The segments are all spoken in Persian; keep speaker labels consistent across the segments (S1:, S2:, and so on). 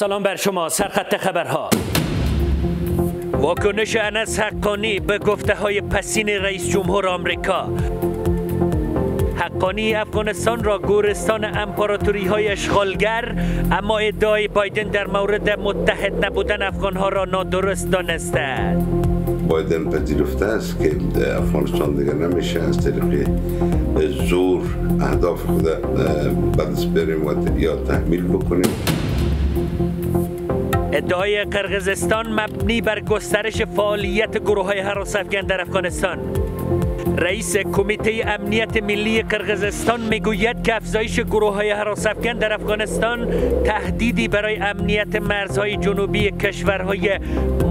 S1: سلام بر شما سرخط خبرها. واکنش انس حقانی به گفته های پسین رئیس جمهور آمریکا. حقانی افغانستان را گورستان امپراتوری های اشغالگر اما ادعای بایدن در مورد متحد نبودن افغان ها را نادرست دانسته.
S2: بایدن پذیرفته است که افغانستان دیگر نمیشه از طریق زور اهداف خود بدست بریم و یا تحمیل بکنیم.
S1: ادعای قرغزستان مبنی بر گسترش فعالیت گروه های حراس افغان در افغانستان. رئیس کمیته امنیت ملی قرغزستان می‌گوید که افزایش گروه های حراس افغان در افغانستان تهدیدی برای امنیت مرزهای جنوبی کشورهای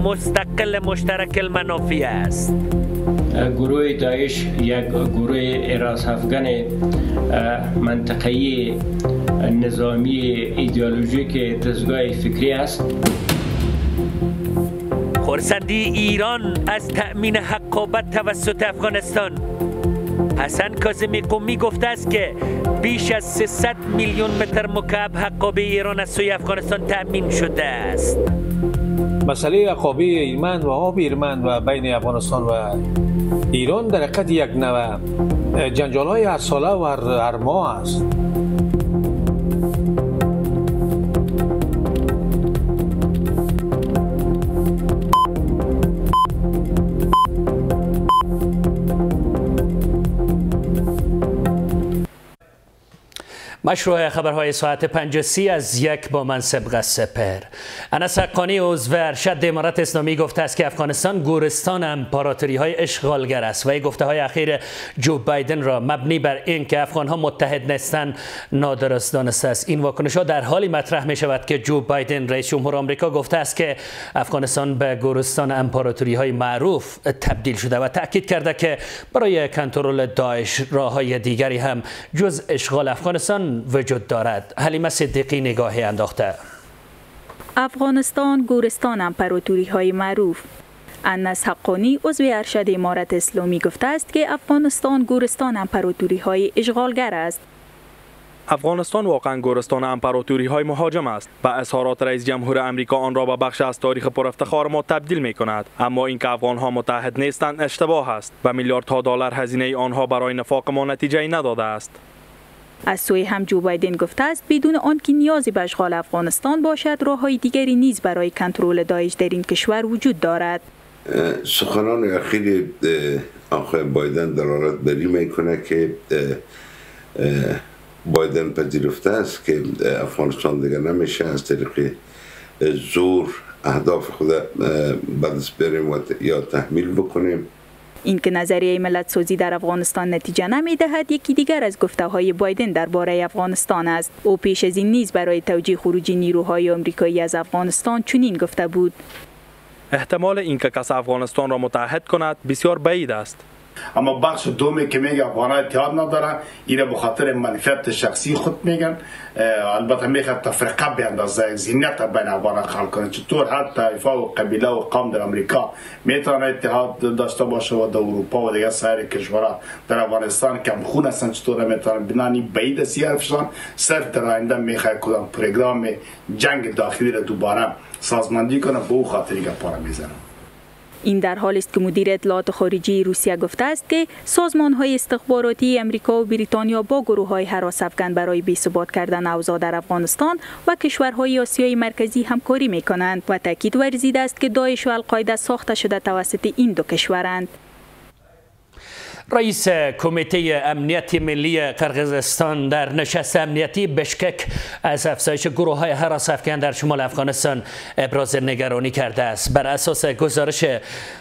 S1: مستقل مشترک المنافع است.
S3: گروه داعش یک گروه ایراس افغان منطقه‌ای نظامی ایدئولوژیک دستگاه فکری است.
S1: خورسندی ایران از تأمین حقابت توسط افغانستان. حسن کاظمی قومی گفته است که بیش از 300 میلیون متر مکعب حقابه ایران از سوی افغانستان تأمین شده است.
S4: مسئله حقابه ایمن و آب ایرمن و بین افغانستان و ایران در حقیقت یک نوع جنجال های هر ساله و هر ماه است.
S1: مشروع خبرهای ساعت 50 از یک با من سبق سپر. انس حقانی عضو ارشد امارت اسلامی گفته است که افغانستان گورستان امپراتوری های اشغالگر است و این گفته های اخیر جو بایدن را مبنی بر این که افغان ها متحد نیستند نادرست دانسته است. این واکنش ها در حالی مطرح می شود که جو بایدن رئیس جمهور آمریکا گفته است که افغانستان به گورستان امپراتوری های معروف تبدیل شده و تاکید کرده که برای کنترل داعش راه های دیگری هم جز اشغال افغانستان وجود دارد. حلیمه صدیقی نگاهی انداخته.
S5: افغانستان گورستان امپراتوری های معروف. انس حقانی عضو ارشد امارت اسلامی گفته است که افغانستان گورستان امپراتوری های اشغالگر است.
S6: افغانستان واقعا گورستان امپراتوری های مهاجم است و اظهارات رئیس جمهور امریکا آن را به بخش از تاریخ پرافتخار ما تبدیل می کند اما اینکه افغان ها متحد نیستند اشتباه است و میلیاردها دلار هزینه آنها برای نفاق ما نتیجه نداده است.
S5: از سوی هم جو بایدن گفته است بدون آنکه نیازی به اشغال افغانستان باشد راه های دیگری نیز برای کنترل داعش در این کشور وجود دارد.
S2: سخنان اخیر آقای بایدن دلالت بری می‌کنه که بایدن پذیرفته است که افغانستان دیگر نمیشه از طریق زور اهداف خود بدست بریم و یا تحمیل بکنیم.
S5: اینکه نظریه ملت سازی در افغانستان نتیجه نمی دهد یکی دیگر از گفته های بایدن درباره افغانستان است. او پیش از این نیز برای توجیه خروجی نیروهای آمریکایی از افغانستان چنین گفته بود.
S6: احتمال اینکه کس افغانستان را متحد کند بسیار بعید است.
S7: اما بخش دومی که میگه افغان اتحاد ندارن اینا به خاطر منفعت شخصی خود میگن. البته می‌خواد تفرقه بیندازه زینت بین افغان خلق کنه. چطور هر طایفه و قبیله و قوم در امریکا می‌تونه اتحاد داشته باشه و در اروپا و دیگه سایر کشورها در افغانستان کم خون هستن چطور می‌تونن؟ بنانی بعید سیارفشان صرف در آینده می‌خواد کدام پروگرام جنگ داخلی را دوباره سازماندی کنه به او خاطری که پاره می‌زنه.
S5: این در حالی است که مدیر اطلاعات خارجی روسیه گفته است که سازمان های استخباراتی امریکا و بریتانیا با گروه های حراس افغان برای بی‌ثبات کردن اوضاع در افغانستان و کشورهای آسیای مرکزی همکاری می کنند و تاکید ورزیده است که داعش و القاعده ساخته شده توسط این دو کشورند.
S1: رئیس کمیته امنیت ملی قرقیزستان در نشست امنیتی بشکک از افزایش گروه های حراس در شمال افغانستان ابراز نگرانی کرده است. بر اساس گزارش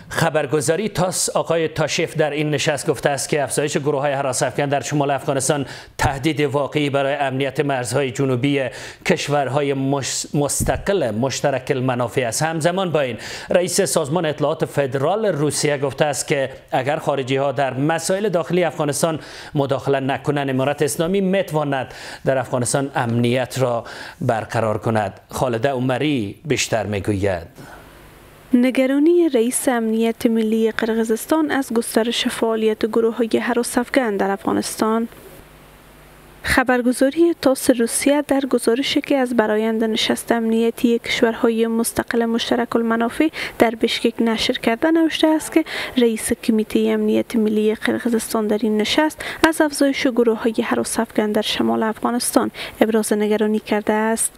S1: خبرگزاری تاس آقای تاشیف در این نشست گفته است که افزایش گروه های حراس در شمال افغانستان تهدید واقعی برای امنیت مرزهای جنوبی کشورهای مستقل مشترک المنافع است. همزمان با این رئیس سازمان اطلاعات فدرال روسیه گفته است که اگر خارجی ها در مسائل داخلی افغانستان مداخله نکنند. امارت اسلامی می‌تواند در افغانستان امنیت را برقرار کند. خالده عمری بیشتر می‌گوید.
S8: نگرانی رئیس امنیت ملی قرقیزستان از گسترش فعالیت گروه های افغان در افغانستان خبرگزاری تاس روسیه در گزارشی که از برایند نشست امنیتی کشورهای مستقل مشترک المنافع در بشکک نشر کرده نوشته است که رئیس کمیته امنیت ملی قرقیزستان در این نشست از افزایش گروه های هراس افگن در شمال افغانستان ابراز نگرانی کرده است.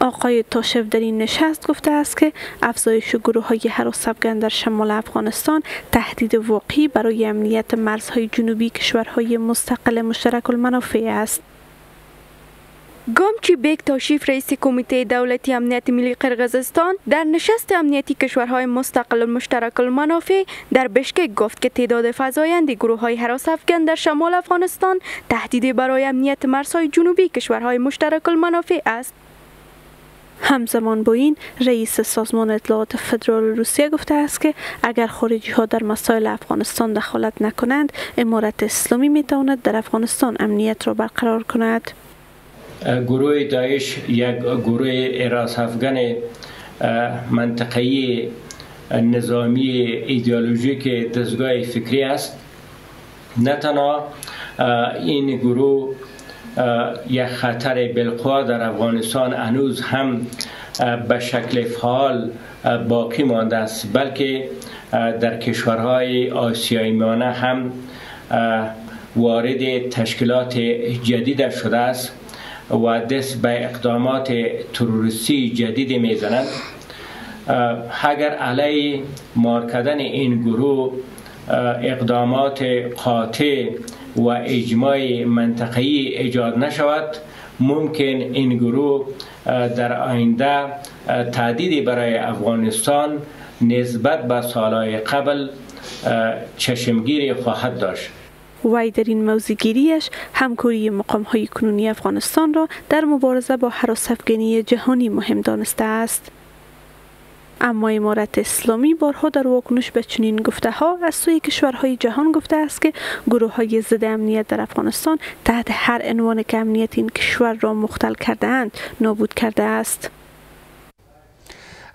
S8: آقای تاشیف در این نشست گفته است که افزایش گروه های هراس افگن در شمال افغانستان تهدید واقعی برای امنیت مرزهای جنوبی کشورهای مستقل مشترک المنافع است.
S9: قمچی بیگ تاشیف رئیس کمیته دولتی امنیت ملی قرقیزستان در نشست امنیتی کشورهای مستقل مشترک المنافع در بشکک گفت که تعداد فزاینده گروه های حراس افغان در شمال افغانستان تهدیدی برای امنیت مرزهای جنوبی کشورهای مشترک المنافع است.
S8: همزمان با این رئیس سازمان اطلاعات فدرال روسیه گفته است که اگر خارجی ها در مسائل افغانستان دخالت نکنند امارت اسلامی می تواند در افغانستان امنیت را برقرار کند.
S3: گروه داعش یک گروه ایراس افغان منطقه‌ای نظامی ایدئولوژیک دستگاه فکری است. نه تنها این گروه یک خطر بالقوا در افغانستان هنوز هم به شکل فعال باقی مانده است. بلکه در کشورهای آسیایی میانه هم وارد تشکیلات جدید شده است و دست به اقدامات تروریستی جدید می‌زنند. اگر علیه مار کردن این گروه اقدامات قاطع و اجماع منطقی ایجاد نشود ممکن این گروه در آینده تعدیدی برای افغانستان نسبت به سالهای قبل چشمگیری خواهد داشت
S8: وی در این موضوعگیریش همکاری مقام های کنونی افغانستان را در مبارزه با حراس افغانی جهانی مهم دانسته است. اما امارت اسلامی بارها در واکنش به چنین گفته ها از سوی کشورهای جهان گفته است که گروه های ضد امنیت در افغانستان تحت هر عنوان که امنیت این کشور را مختل کرده اند نابود کرده است.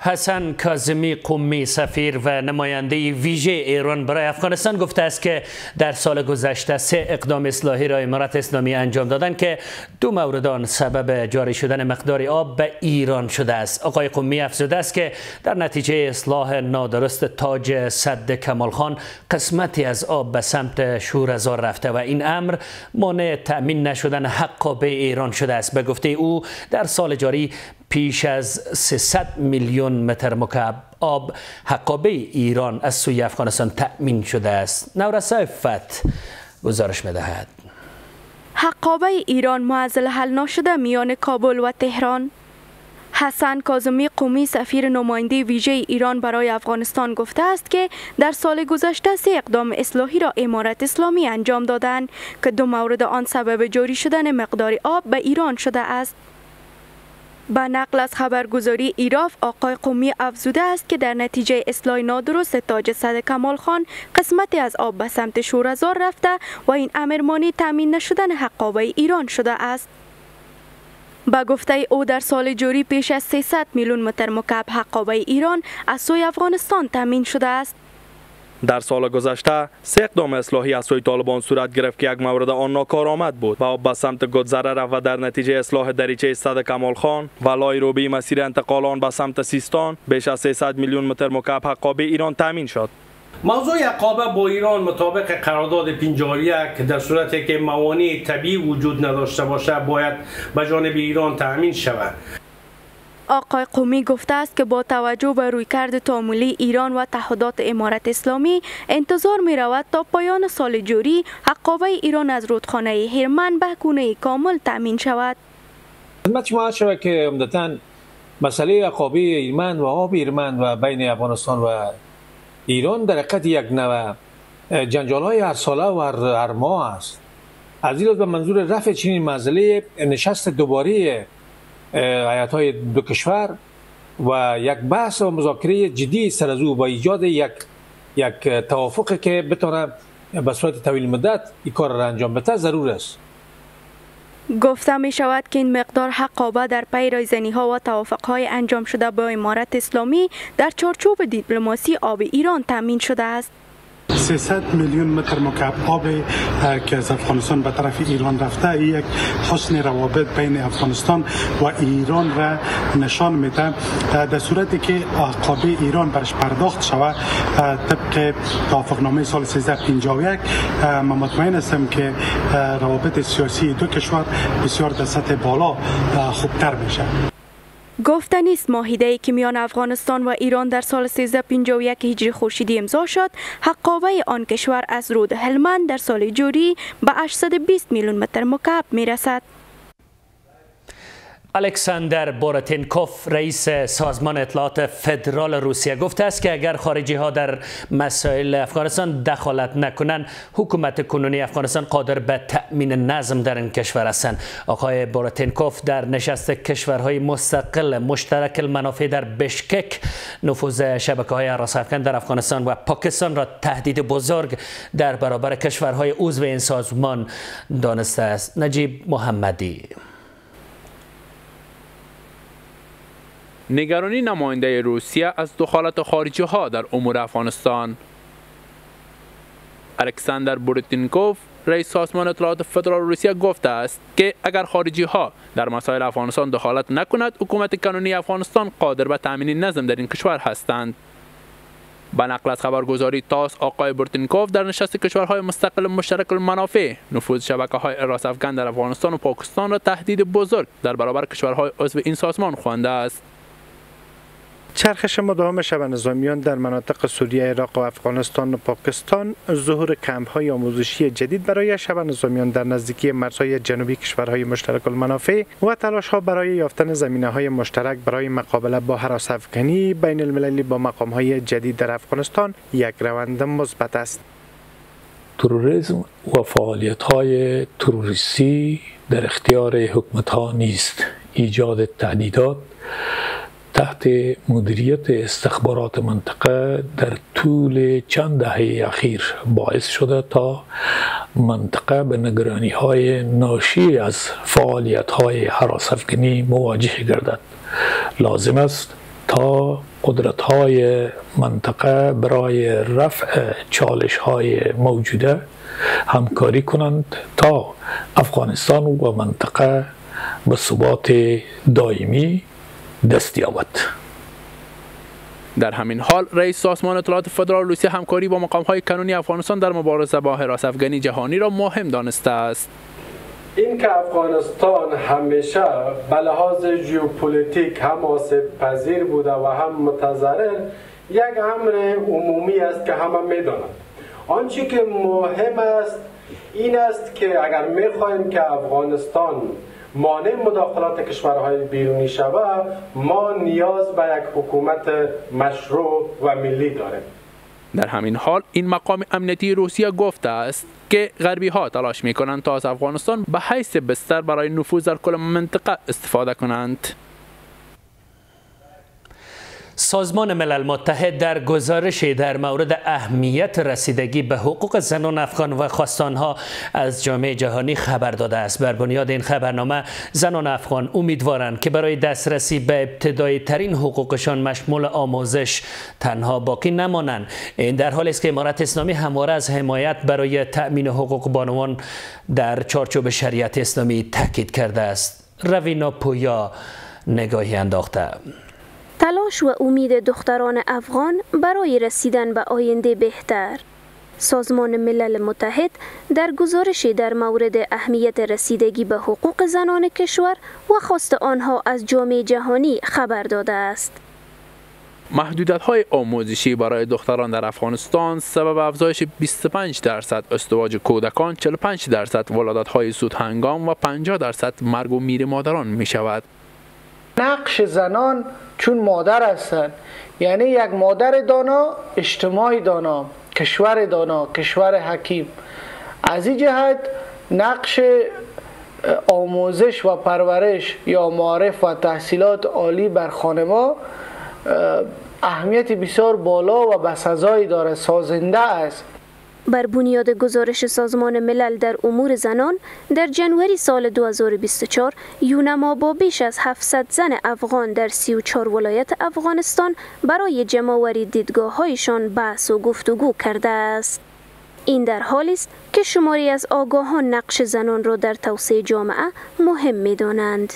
S1: حسن کازمی قومی سفیر و نماینده ویژه ایران برای افغانستان گفته است که در سال گذشته سه اقدام اصلاحی را امارت اسلامی انجام دادند که دو مورد آن سبب جاری شدن مقدار آب به ایران شده است. آقای قومی افزوده است که در نتیجه اصلاح نادرست تاج صد کمال خان قسمتی از آب به سمت شورزار رفته و این امر مانع تأمین نشدن حقابه ایران شده است. به گفته او در سال جاری پیش از 300 میلیون متر مکعب آب حقابه ایران از سوی افغانستان تأمین شده است. نورسا فت گزارش می‌دهد.
S9: حقابه ایران معزل حل نشده میان کابل و تهران. حسن کازمی قومی سفیر نماینده ویژه ایران برای افغانستان گفته است که در سال گذشته سه اقدام اصلاحی را امارت اسلامی انجام دادند که دو مورد آن سبب جاری شدن مقدار آب به ایران شده است. به نقل از خبرگزاری ایراف آقای قومی افزوده است که در نتیجه اصلاح نادرست تاج صد کمال خان قسمتی از آب به سمت شورزار رفته و این امر مانی تامین نشدن حقابه ایران شده است. با گفته او در سال جوری پیش از 300 میلیون متر مکعب حقابه ایران از سوی افغانستان تامین شده است.
S6: در سال گذشته سه اقدام اصلاحی از سوی طالبان صورت گرفت که یک مورد آن ناکارآمد بود و به سمت گذره رفت و در نتیجه اصلاح دریچه صد کمال خان و لایروبی مسیر انتقال آن به سمت سیستان بیش از 300 میلیون متر مکعب حقابه ایران تامین شد.
S10: موضوع حقابه با ایران مطابق قرارداد پنجاریه که در صورتی که موانع طبیعی وجود نداشته باشه باید به جانب ایران تامین شود.
S9: آقای قومی گفته است که با توجه به رویکرد تعاملی ایران و تعهدات امارت اسلامی انتظار می رود تا پایان سال جوری حقابه ایران از رودخانه هرمن به گونه کامل تامین شود.
S4: خدمت شما شود که عمدتا مسئله حقابه ایرمن و آب ایرمن و بین افغانستان و ایران در حقیقت یک نوع جنجال های هر ساله و هر ماه است. از این به منظور رفع چنین مسئله نشست دوباره حیات های دو کشور و یک بحث و مذاکره جدی سر از او با ایجاد یک یک توافق که بتونه به صورت طویل مدت این کار را انجام بده ضرور است
S9: گفته می شود که این مقدار حقابه در پی رایزنی ها و توافق های انجام شده با امارت اسلامی در چارچوب دیپلماسی آب ایران تامین شده است.
S11: 300 میلیون متر مکعب آب که از افغانستان به طرف ایران رفته یک حسن روابط بین افغانستان و ایران را نشان میده. در صورتی که قابه ایران برش پرداخت شود طبق توافقنامه سال 1351 من مطمئن هستم که روابط سیاسی دو کشور بسیار در سطح بالا خوبتر میشه.
S9: گفته نیست ماهیده که میان افغانستان و ایران در سال 1351 هجری خورشیدی امضا شد حقابه آن کشور از رود هلمند در سال جوری به 820 میلیون متر مکعب می رسد.
S1: الکساندر بورتینکوف رئیس سازمان اطلاعات فدرال روسیه گفته است که اگر خارجی ها در مسائل افغانستان دخالت نکنند حکومت کنونی افغانستان قادر به تأمین نظم در این کشور هستند. آقای بورتینکوف در نشست کشورهای مستقل مشترک المنافع در بشکک نفوذ شبکه های افغان در افغانستان و پاکستان را تهدید بزرگ در برابر کشورهای عضو این سازمان دانسته است. نجیب محمدی.
S12: نگرانی نماینده روسیه از دخالت خارجی ها در امور افغانستان. الکساندر بورتینکوف رئیس سازمان اطلاعات فدرال روسیه گفته است که اگر خارجی ها در مسائل افغانستان دخالت نکند حکومت کنونی افغانستان قادر به تامین نظم در این کشور هستند. به نقل از خبرگزاری تاس آقای بورتینکوف در نشست کشورهای مستقل مشترک المنافع نفوذ شبکه های هراس افگن در افغانستان و پاکستان را تهدید بزرگ در برابر کشورهای عضو این سازمان خوانده است.
S11: چرخش مداوم شبه نظامیان در مناطق سوریه، عراق و افغانستان و پاکستان ظهور کمپ های آموزشی جدید برای شبه نظامیان در نزدیکی مرزهای جنوبی کشورهای مشترک المنافع و تلاش ها برای یافتن زمینه های مشترک برای مقابله با هراس افگنی بین المللی با مقام های جدید در افغانستان یک روند مثبت است.
S13: تروریسم و فعالیت های تروریستی در اختیار حکومت ها نیست. ایجاد تهدیدات تحت مدیریت استخبارات منطقه در طول چند دهه اخیر باعث شده تا منطقه به نگرانی های ناشی از فعالیت های حراس افغانی مواجه گردد. لازم است تا قدرت های منطقه برای رفع چالش های موجوده همکاری کنند تا افغانستان و منطقه به ثبات دائمی دست یابد.
S12: در همین حال رئیس سازمان اطلاعات فدرال روسیه همکاری با مقام های کنونی افغانستان در مبارزه با حراس افغانی جهانی را مهم دانسته است.
S14: این که افغانستان همیشه به لحاظ ژئوپلیتیک هم آسیب پذیر بوده و هم متضرر یک امر عمومی است که همه می‌دانند. آنچه که مهم است این است که اگر می‌خواهیم که افغانستان مانع مداخلات کشورهای بیرونی شود ما نیاز به یک حکومت مشروع و ملی داریم.
S12: در همین حال این مقام امنیتی روسیه گفته است که غربی ها تلاش می کنند تا از افغانستان به حیث بستر برای نفوذ در کل منطقه استفاده کنند.
S1: سازمان ملل متحد در گزارشی در مورد اهمیت رسیدگی به حقوق زنان افغان و خواستانها از جامعه جهانی خبر داده است. بر بنیاد این خبرنامه زنان افغان امیدوارند که برای دسترسی به ابتدایی ترین حقوقشان مشمول آموزش تنها باقی نمانند. این در حالی است که امارت اسلامی همواره از حمایت برای تأمین حقوق بانوان در چارچوب شریعت اسلامی تاکید کرده است. روینا پویا نگاهی انداخته.
S15: تلاش و امید دختران افغان برای رسیدن به آینده بهتر سازمان ملل متحد در گزارشی در مورد اهمیت رسیدگی به حقوق زنان کشور و خواست آنها از جامعه جهانی خبر داده است.
S12: محدودیت های آموزشی برای دختران در افغانستان سبب افزایش 25 درصد استواج کودکان، 45 درصد ولادت های سود هنگام و 50 درصد مرگ و میر مادران می شود.
S16: نقش زنان چون مادر هستند یعنی یک مادر دانا اجتماعی دانا کشور دانا کشور حکیم. از این جهت نقش آموزش و پرورش یا معارف و تحصیلات عالی بر خانما اهمیت بسیار بالا و بسزایی داره سازنده است.
S15: بر بنیاد گزارش سازمان ملل در امور زنان در جنوری سال 2024 یونما با بیش از 700 زن افغان در 34 ولایت افغانستان برای جمعوری دیدگاه هایشان بحث و گفتگو کرده است. این در حالی است که شماری از آگاهان نقش زنان را در توسعه جامعه مهم می دانند.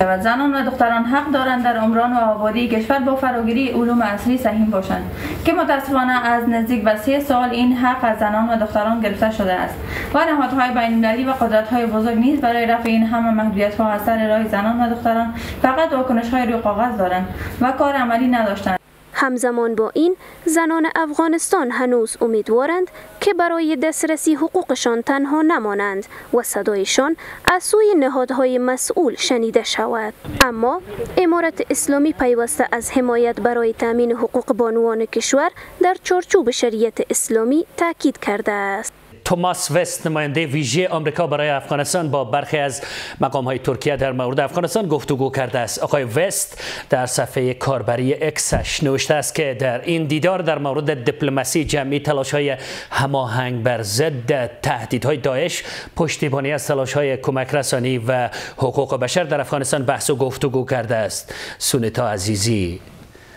S17: و زنان و دختران حق دارند در عمران و آبادی کشور با فراگیری علوم اصلی سهیم باشند که متاسفانه از نزدیک به سه سال این حق از زنان و دختران گرفته شده است و نهادهای بین المللی و قدرت های بزرگ نیز برای رفع این همه محدودیت ها از سر راه زنان و دختران فقط واکنش های روی کاغذ دارند و کار عملی نداشتند.
S15: همزمان با این زنان افغانستان هنوز امیدوارند که برای دسترسی حقوقشان تنها نمانند و صدایشان از سوی نهادهای مسئول شنیده شود. اما امارت اسلامی پیوسته از حمایت برای تامین حقوق بانوان کشور در چارچوب شریعت اسلامی تاکید کرده است.
S1: توماس وست نماینده ویژه آمریکا برای افغانستان با برخی از مقام های ترکیه در مورد افغانستان گفتگو کرده است. آقای وست در صفحه کاربری اکسش نوشته است که در این دیدار در مورد دیپلماسی جمعی تلاش های هماهنگ بر ضد تهدیدهای داعش پشتیبانی از تلاش های کمک رسانی و حقوق بشر در افغانستان بحث و گفتگو کرده است. سونتا عزیزی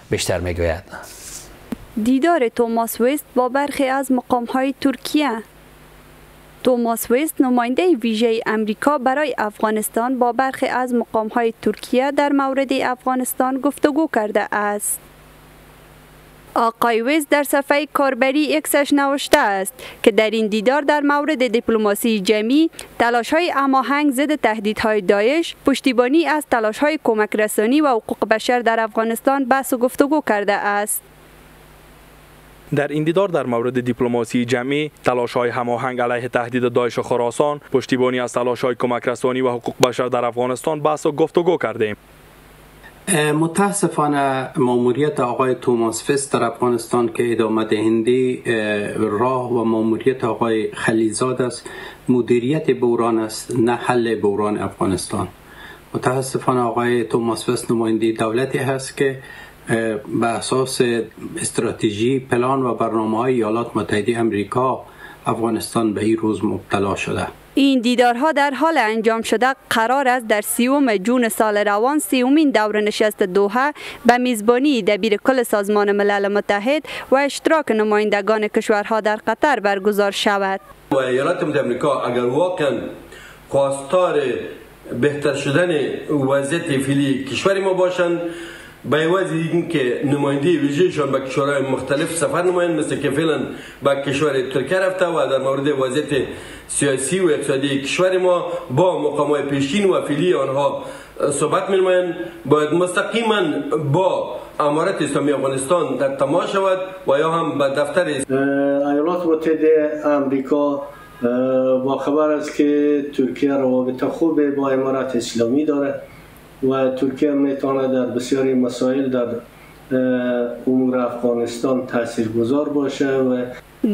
S1: بیشتر می‌گوید.
S18: دیدار توماس وست با برخی از مقام های ترکیه. توماس ویست نماینده ویژه امریکا برای افغانستان با برخی از های ترکیه در مورد افغانستان گفتگو کرده است. آقای ویز در صفحه کاربری اکسش نوشته است که در این دیدار در مورد دیپلماسی جمعی تلاش های اماهنگ ضد تهدیدهای دایش پشتیبانی از تلاش های کمک رسانی و حقوق بشر در افغانستان بحث و گفتگو کرده است
S6: در این دیدار در مورد دیپلماسی جمعی تلاش های هماهنگ علیه تهدید داعش خراسان پشتیبانی از تلاش های کمک رسانی و حقوق بشر در افغانستان بحث و گفتگو کردیم
S19: متاسفانه ماموریت آقای توماس فست در افغانستان که ادامه دهنده راه و ماموریت آقای خلیزاد است مدیریت بوران است نه حل بوران افغانستان. متاسفانه آقای توماس فست نماینده دولتی هست که به اساس استراتژی پلان و برنامه های ایالات متحده امریکا افغانستان به این روز مبتلا شده
S18: این دیدارها در حال انجام شده قرار است در سیوم جون سال روان سیومین دور نشست دوحه به میزبانی دبیر کل سازمان ملل متحد و اشتراک نمایندگان کشورها در قطر برگزار شود.
S20: و ایالات متحده امریکا اگر واقعا خواستار بهتر شدن وضعیت فعلی کشور ما باشند به وجه اینکه نماینده ویژهشان به کشورهای مختلف سفر نمایند مثل که فعلا به کشور ترکیه رفته و در مورد وضعیت سیاسی و اقتصادی کشور ما با مقامات پیشین و فعلی آنها صحبت می‌نمایند. باید مستقیما با امارت اسلامی افغانستان در تماس شود و یا هم به دفتر
S21: ایالات متحده آمریکا با خبر است که ترکیه روابط خوب با امارت اسلامی دارد. و ترکیه می‌تونه در بسیاری مسائل در امور افغانستان تاثیرگذار باشه و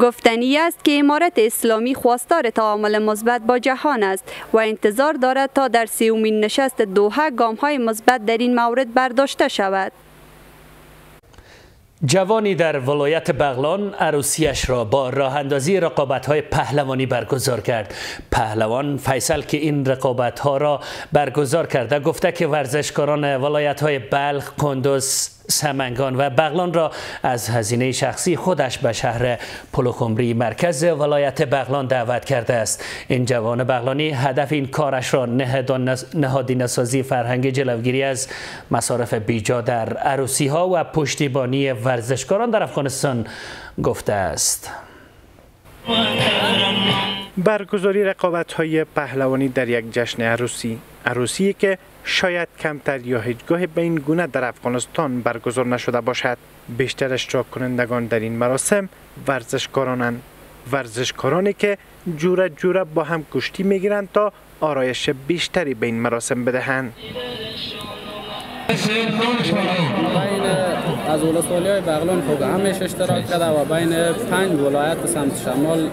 S18: گفتنی است که امارت اسلامی خواستار تعامل مثبت با جهان است و انتظار دارد تا در سیومین نشست دوحه گام های مثبت در این مورد برداشته شود.
S1: جوانی در ولایت بغلان عروسیش را با راه اندازی رقابت های پهلوانی برگزار کرد. پهلوان فیصل که این رقابت ها را برگزار کرده گفته که ورزشکاران ولایت های بلخ، کندوز، سمنگان و بغلان را از هزینه شخصی خودش به شهر پلوخمری مرکز ولایت بغلان دعوت کرده است. این جوان بغلانی هدف این کارش را نهادی سازی فرهنگ جلوگیری از مصارف بیجا در عروسی ها و پشتیبانی ورزشکاران در افغانستان گفته است.
S22: برگزاری رقابت های پهلوانی در یک جشن عروسی عروسی که شاید کمتر یا هیچگاه به این گونه در افغانستان برگزار نشده باشد. بیشتر اشتراک کنندگان در این مراسم ورزشکارانند ورزشکارانی که جوره جوره با هم کشتی می‌گیرند تا آرایش بیشتری به این مراسم بدهند.
S23: از ولسوالی های بغلان همش اشتراک کرده و بین پنج ولایت سمت شمال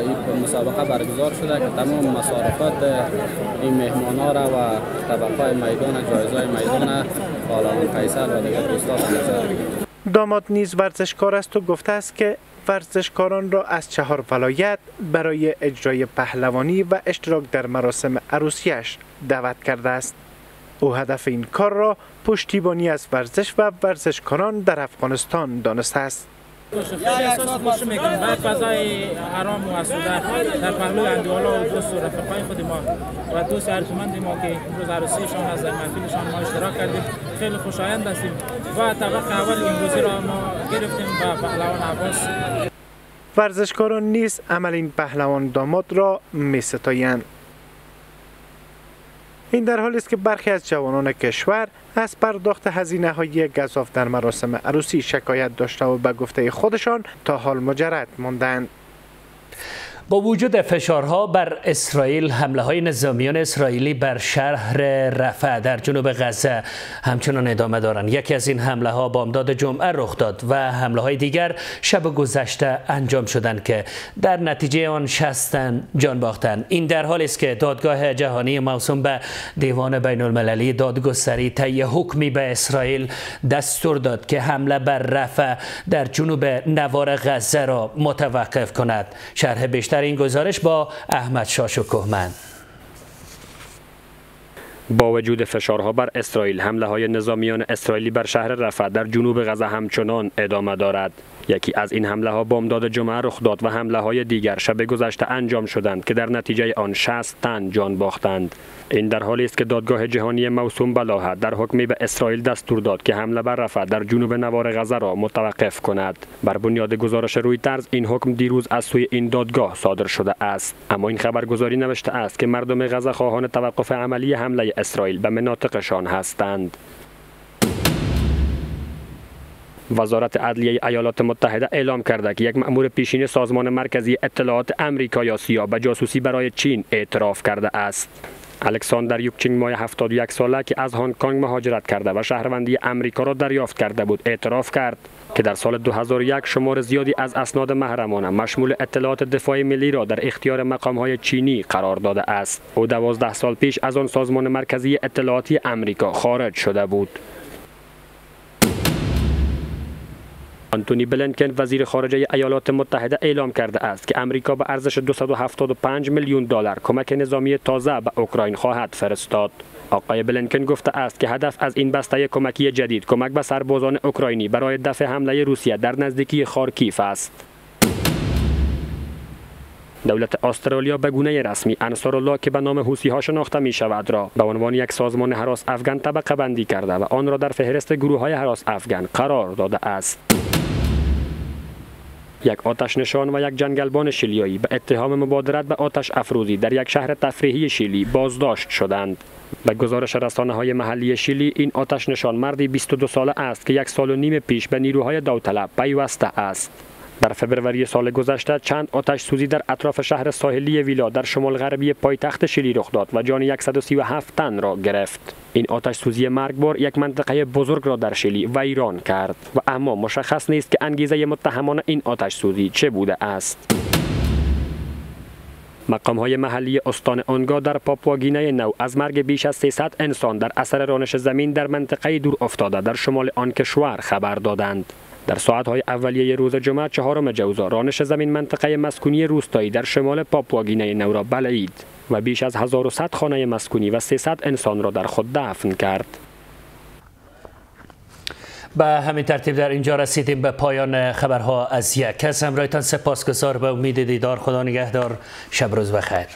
S23: این مسابقه برگزار شده که تمام مصارفات این مهمان ها را و طبقه میدان جایزه میدان پالان فیصل و دیگر دوستان
S22: داماد نیز ورزشکار است و گفته است که ورزشکاران را از چهار ولایت برای اجرای پهلوانی و اشتراک در مراسم عروسیش دعوت کرده است. او هدف این کار را پشتیبانی از ورزش و ورزشکاران در افغانستان دانسته است.
S24: احساس خوش می‌کنم باید فضای حرام و اسوده در پهلوی اندوالا و دوست و رفقای خود ما و دوست ارجمند ما که امروز عروسیشان از در محفلشان ما اشتراک کردیم خیلی خوشایند هستیم و طبق اول امروزی را ما گرفتیم با پهلوان عباس
S22: ورزشکاران نیز عمل این پهلوان داماد را می ستایند. این در حالی است که برخی از جوانان کشور از پرداخت هزینه های گذاف در مراسم عروسی شکایت داشته و به گفته خودشان تا حال مجرد ماندند.
S1: با وجود فشارها بر اسرائیل حمله های نظامیان اسرائیلی بر شهر رفع در جنوب غزه همچنان ادامه دارند. یکی از این حمله ها بامداد جمعه رخ داد و حمله های دیگر شب گذشته انجام شدند که در نتیجه آن شستن جان باختند این در حالی است که دادگاه جهانی موسوم به دیوان بین المللی دادگستری طی حکمی به اسرائیل دستور داد که حمله بر رفع در جنوب نوار غزه را متوقف کند. شرح بیشتر این گزارش با احمد شاش و کهمن
S25: با وجود فشارها بر اسرائیل حمله های نظامیان اسرائیلی بر شهر رفح در جنوب غزه همچنان ادامه دارد. یکی از این حمله ها بامداد جمعه رخ داد و حمله های دیگر شب گذشته انجام شدند که در نتیجه آن 60 تن جان باختند. این در حالی است که دادگاه جهانی موسوم به در حکمی به اسرائیل دستور داد که حمله بر رفح در جنوب نوار غزه را متوقف کند. بر بنیاد گزارش روی طرز این حکم دیروز از سوی این دادگاه صادر شده است. اما این خبرگزاری نوشته است که مردم غزه خواهان توقف عملی حمله اسرائیل به مناطقشان هستند. وزارت عدلیه ایالات متحده اعلام کرده که یک مأمور پیشین سازمان مرکزی اطلاعات امریکا یا سیا به جاسوسی برای چین اعتراف کرده است. الکساندر یوکچینگ مای 71 ساله که از هنگ کنگ مهاجرت کرده و شهروندی امریکا را دریافت کرده بود اعتراف کرد که در سال 2001 شمار زیادی از اسناد محرمانه مشمول اطلاعات دفاع ملی را در اختیار مقامهای چینی قرار داده است او دوازده سال پیش از آن سازمان مرکزی اطلاعاتی امریکا خارج شده بود آنتونی بلنکن وزیر خارجه ایالات متحده اعلام کرده است که امریکا به ارزش 275 میلیون دلار کمک نظامی تازه به اوکراین خواهد فرستاد. آقای بلنکن گفته است که هدف از این بسته کمکی جدید کمک به سربازان اوکراینی برای دفع حمله روسیه در نزدیکی خارکیف است. دولت استرالیا به گونه رسمی انصار الله که به نام حوسی ها شناخته می شود را به عنوان یک سازمان حراس افغان طبقه بندی کرده و آن را در فهرست گروه های حراس افغان قرار داده است. یک آتش نشان و یک جنگلبان شیلیایی به اتهام مبادرت به آتش افروزی در یک شهر تفریحی شیلی بازداشت شدند. به گزارش رسانه های محلی شیلی این آتش نشان مردی 22 ساله است که یک سال و نیم پیش به نیروهای داوطلب پیوسته است. در فبروری سال گذشته چند آتش سوزی در اطراف شهر ساحلی ویلا در شمال غربی پایتخت شیلی رخ داد و جان 137 تن را گرفت. این آتش سوزی مرگبار یک منطقه بزرگ را در شیلی ویران کرد و اما مشخص نیست که انگیزه متهمان این آتش سوزی چه بوده است. مقام های محلی استان اونگا در پاپواگینه نو از مرگ بیش از 300 انسان در اثر رانش زمین در منطقه دور افتاده در شمال آن کشور خبر دادند. در ساعتهای اولیه روز جمعه چهارم جوزا رانش زمین منطقه مسکونی روستایی در شمال پاپواگینه نو را بلعید و بیش از 1100 خانه مسکونی و 300 انسان را در خود دفن کرد.
S1: به همین ترتیب در اینجا رسیدیم به پایان خبرها از یک کس. همراهتان سپاسگزار به امید دیدار. خدا نگهدار. شب روز بخیر.